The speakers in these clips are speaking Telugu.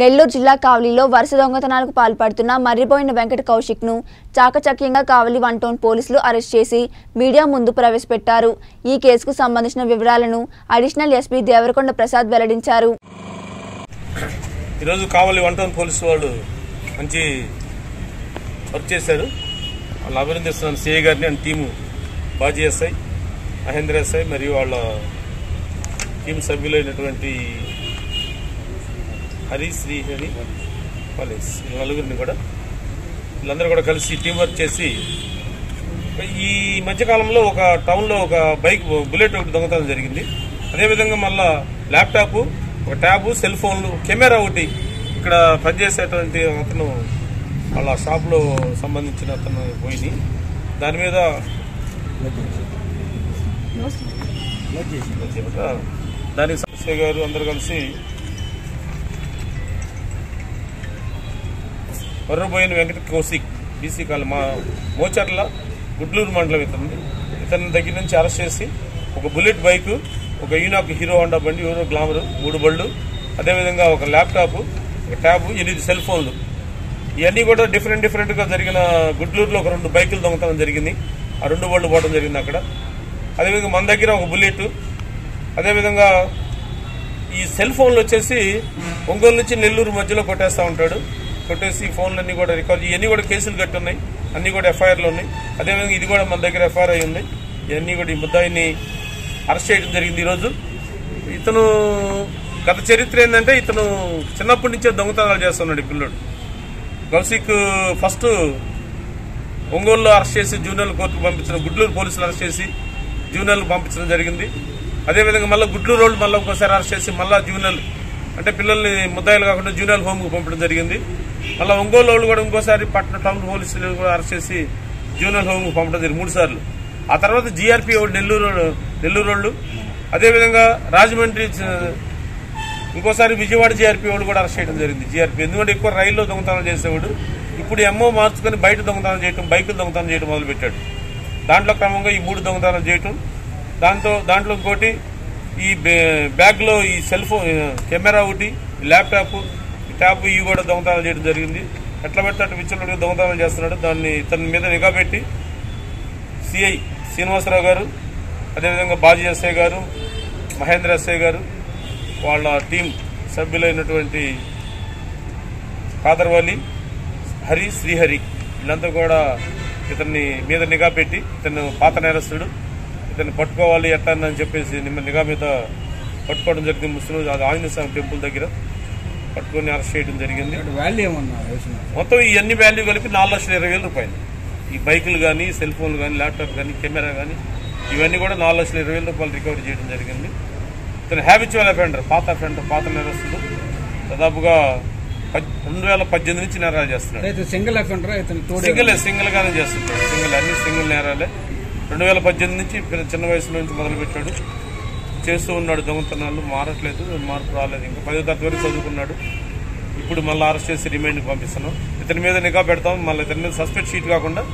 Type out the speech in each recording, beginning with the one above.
నెల్లూరు జిల్లా కావలిలో వరుస దొంగతనాలకు పాల్పడుతున్న మర్రిపోయిన వెంకట కౌశిక్ను చాకచక్యంగా కావలి వన్ టౌన్ పోలీసులు అరెస్ట్ చేసి మీడియా ముందు ప్రవేశపెట్టారు. ఈ కేసుకు సంబంధించిన వివరాలను అడిషనల్ ఎస్పీ దేవరకొండ ప్రసాద్ వెల్లడించారు. ఈరోజు కావలి వన్ టౌన్ పోలీసు వాళ్ళు మంచి వర్క్ చేశారు. వాళ్ళు అభినందిస్తున్నాను సిఐ గారిని and team Baji SI Mahendra SI మరియు వాళ్ళ టీం సభ్యులైనటువంటి హరి శ్రీహరి పోలీస్ నలుగురిని కూడా. వీళ్ళందరూ కూడా కలిసి టీం వర్క్ చేసి ఈ మధ్యకాలంలో ఒక టౌన్లో ఒక బైక్ బుల్లెట్ ఒకటి దొంగతనం జరిగింది. అదేవిధంగా మళ్ళా ల్యాప్టాప్ ఒక ట్యాబ్ సెల్ ఫోన్లు కెమెరా ఒకటి ఇక్కడ పనిచేసేటువంటి అతను వాళ్ళ షాప్లో సంబంధించిన అతను పోయింది. దాని మీద దానికి సమస్య గారు అందరు కలిసి మర్రబోయిన వెంకట కౌశిక్ బీసీ కాలం మా మోచర్ల గుడ్లూరు మండలం ఇతను ఇతని దగ్గర నుంచి అరెస్ట్ చేసి ఒక బుల్లెట్ బైక్ ఒక యూనాక్ హీరో హోండా బండి హీరో గ్లామర్ మూడు బళ్ళు అదేవిధంగా ఒక ల్యాప్టాప్ ఒక ట్యాబ్ ఎనిమిది సెల్ ఫోన్లు. ఇవన్నీ కూడా డిఫరెంట్ డిఫరెంట్గా జరిగిన గుడ్లూరులో ఒక రెండు బైకులు దొంగతనం జరిగింది. ఆ రెండు బళ్ళు పోవడం జరిగింది అక్కడ. అదేవిధంగా మన దగ్గర ఒక బుల్లెట్ అదేవిధంగా ఈ సెల్ ఫోన్లు వచ్చేసి ఒంగోలు నుంచి నెల్లూరు మధ్యలో కొట్టేస్తా ఉంటాడు. కొట్టేసి ఫోన్లన్నీ కూడా రికార్డ్ ఇవన్నీ కూడా కేసులు కట్టి ఉన్నాయి అన్ని కూడా ఎఫ్ఐఆర్లు ఉన్నాయి. అదేవిధంగా ఇది కూడా మన దగ్గర ఎఫ్ఐఆర్ అయి ఉంది. ఇవన్నీ కూడా ఈ ముద్దాయిని అరెస్ట్ చేయడం జరిగింది ఈరోజు. ఇతను గత చరిత్ర ఏంటంటే ఇతను చిన్నప్పటి నుంచే దొంగతనాలు చేస్తున్నాడు ఈ పిల్లడు. గౌసిక్ ఫస్ట్ ఒంగోలులో అరెస్ట్ చేసి జూనియర్ కోర్టుకు పంపించడం గుడ్లూరు పోలీసులు అరెస్ట్ చేసి జూనియర్లకు పంపించడం జరిగింది. అదేవిధంగా మళ్ళీ గుడ్లూరు రోడ్డు మళ్ళీ ఒకసారి అరెస్ట్ చేసి మళ్ళీ జూనియర్ అంటే పిల్లల్ని ముద్దాయిలు కాకుండా జూనియర్ హోమ్కు పంపడం జరిగింది. మళ్ళీ ఒంగోలు వాళ్ళు కూడా ఇంకోసారి పట్టణ టౌన్ పోలీసులు కూడా అరెస్ట్ చేసి జూనియర్ హోమ్ పంపడం జరిగింది మూడు సార్లు. ఆ తర్వాత జీఆర్పీ ఒకటి నెల్లూరు నెల్లూరు వాళ్ళు. అదేవిధంగా రాజమండ్రి ఇంకోసారి విజయవాడ జీఆర్పీ వాళ్ళు కూడా అరెస్ట్ చేయడం జరిగింది జీఆర్పీ ఎందుకంటే ఎక్కువ రైల్లో దొంగతనం చేసేవాడు. ఇప్పుడు ఎంఓ మార్చుకొని బయట దొంగతనం చేయటం బైకులు దొంగతనం చేయడం మొదలుపెట్టాడు. దాంట్లో క్రమంగా ఈ మూడు దొంగతనం చేయటం దాంతో దాంట్లో ఇంకోటి ఈ బ్యాగ్లో ఈ సెల్ ఫోన్ కెమెరా ఒకటి ల్యాప్టాప్ ట్యాప్ ఇవి కూడా దొంగతనాలు చేయడం జరిగింది. ఎట్లా పెడితే అటు విచ్చలుడిగా దొంగతనాలు చేస్తున్నాడు. దాన్ని ఇతని మీద నిఘా పెట్టి సిఐ శ్రీనివాసరావు గారు అదేవిధంగా బాజీ ఎస్ఐ గారు మహేంద్ర ఎస్ఐ గారు వాళ్ళ టీం సభ్యులైనటువంటి కాదర్వాలి హరి శ్రీహరి వీళ్ళంతా కూడా ఇతన్ని మీద నిఘా పెట్టి ఇతను పాత నేరస్తుడు. ఇతన్ని పట్టుకోవాలి ఎట్లా అని చెప్పేసి నిమ్మ నిఘా మీద పట్టుకోవడం జరిగింది ముస్లిం అది ఆంజనేయ స్వామి టెంపుల్ దగ్గర. పట్టుకొని అరెస్ట్ చేయడం జరిగింది. మొత్తం ఈ అన్ని వాల్యూ కలిపి నాలుగు లక్షల ఇరవై వేల రూపాయలు. ఈ బైకులు కానీ సెల్ ఫోన్లు కానీ ల్యాప్టాప్ కానీ కెమెరా కానీ ఇవన్నీ కూడా నాలుగు లక్షల ఇరవై వేల రూపాయలు రికవరీ చేయడం జరిగింది. ఇతను హ్యాబిచువల్ అఫెండర్ పాత అఫెండర్ పాత నేరస్తుడు. దాదాపుగా రెండు వేల పద్దెనిమిది నుంచి నేరాలు చేస్తున్నాడు. సింగిల్ అఫెండర్ సింగిల్ సింగిల్ గానే చేస్తుంటాడు సింగిల్ అన్ని సింగిల్ నేరాలే. రెండు వేల పద్దెనిమిది నుంచి చిన్న వయసు నుంచి మొదలు పెట్టాడు చేస్తూ ఉన్నాడు దొంగతనాలు మారట్లేదు మార్పు రాలేదు. ఇంకా పదో తరగతి వరకు చదువుకున్నాడు. ఇప్పుడు మళ్ళీ అరెస్ట్ చేసి రిమైండ్కి పంపిస్తున్నాం. ఇతని మీద నిఘా పెడతాం. మళ్ళీ ఇతని మీద సస్పెక్ట్ షీట్ కాకుండా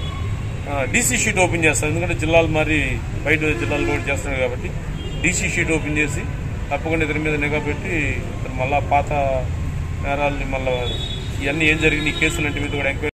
డీసీ షీట్ ఓపెన్ చేస్తాం. ఎందుకంటే జిల్లాలు మరి బయట జిల్లాలు కూడా చేస్తున్నాడు కాబట్టి డీసీ షీట్ ఓపెన్ చేసి తప్పకుండా ఇతని మీద నిఘా పెట్టి ఇతను మళ్ళీ పాత నేరాలని మళ్ళీ ఇవన్నీ ఏం జరిగింది ఈ కేసులంటి మీద కూడా ఎంక్వైరీ